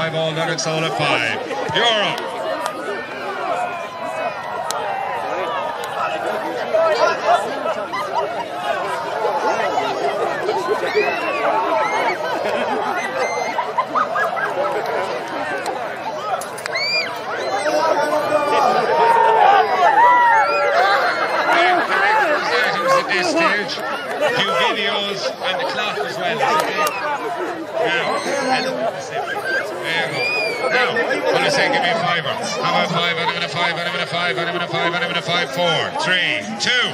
five all, Lennox all at five. You're up. stage. A few videos and the clock as well. Now, there you go. Now, I say, give me a fiver. How about five, of a five, of a five, of a five, out of a five, four, three, two.